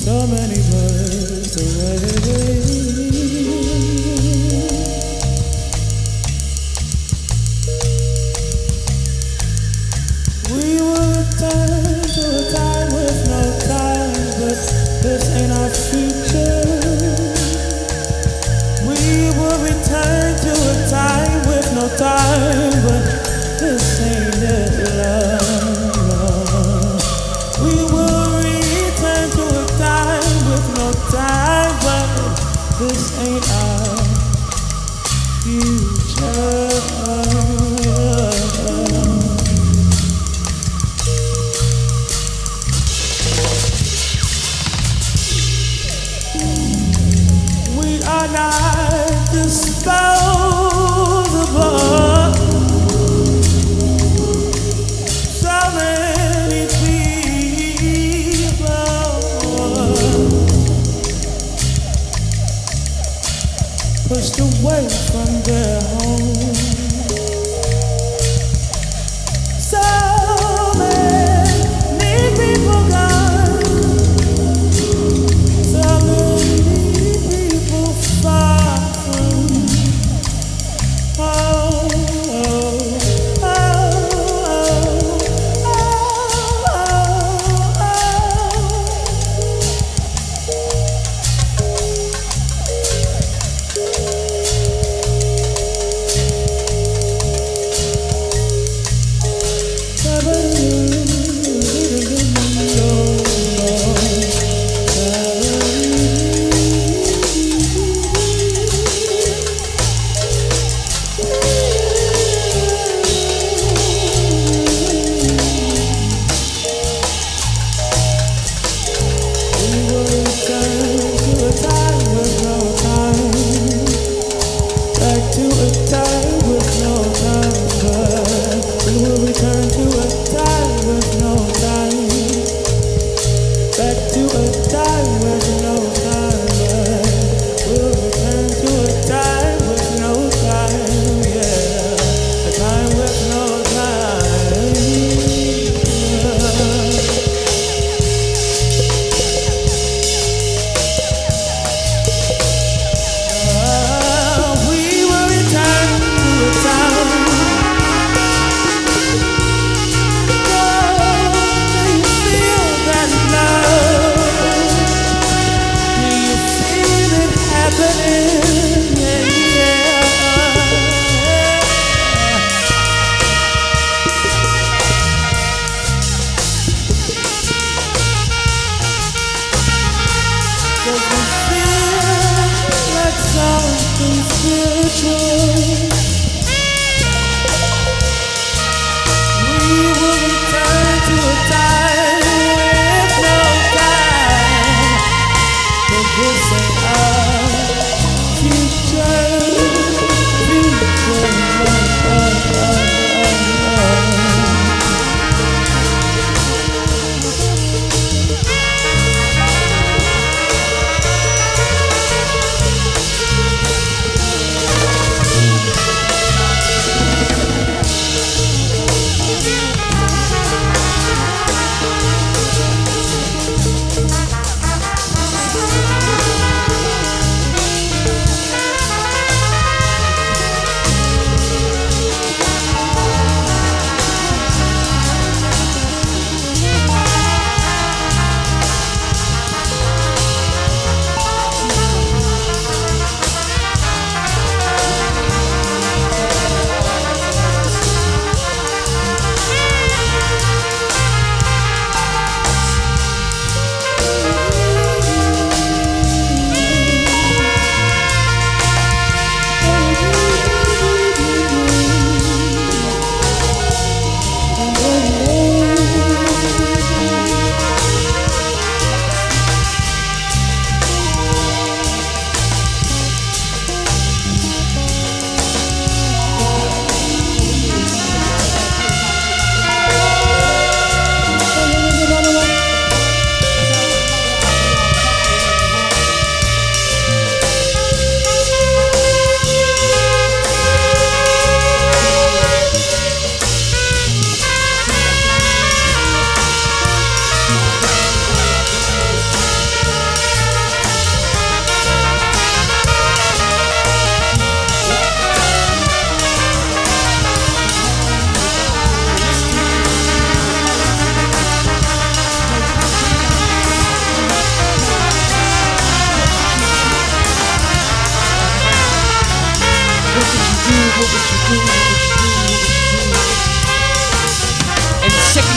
So many birds away. We will to a time with no time, but this ain't our future. This ain't our future. you.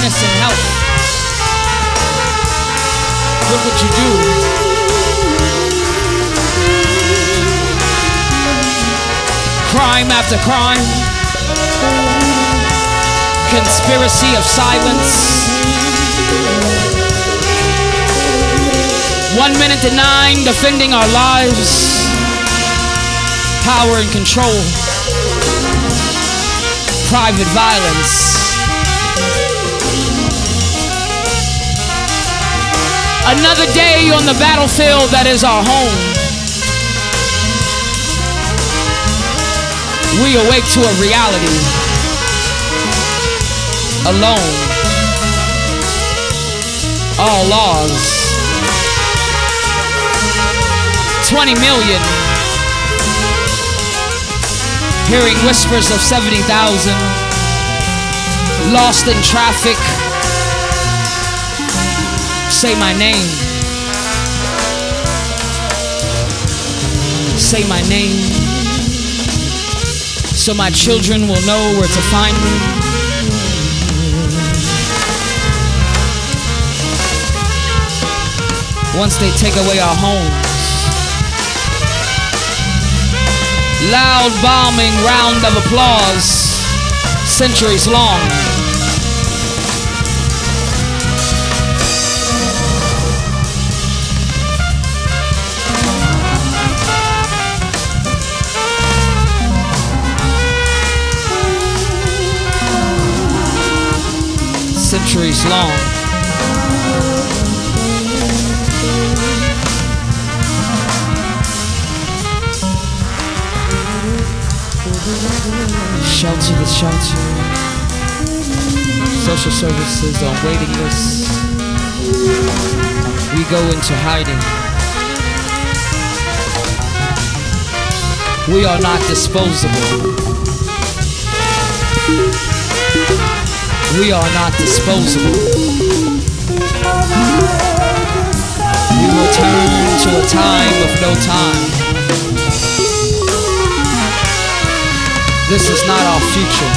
And health. Look what you do. Crime after crime. Conspiracy of silence. One minute to nine, defending our lives. Power and control. Private violence. Another day on the battlefield that is our home. We awake to a reality. Alone. All laws. 20 million. Hearing whispers of 70,000. Lost in traffic Say my name. Say my name. So my children will know where to find me. Once they take away our homes. Loud bombing round of applause, centuries long. Centuries long. Shelter the shelter. Social services on waiting lists. We go into hiding. We are not disposable. We are not disposable. We will turn to a time of no time. This is not our future.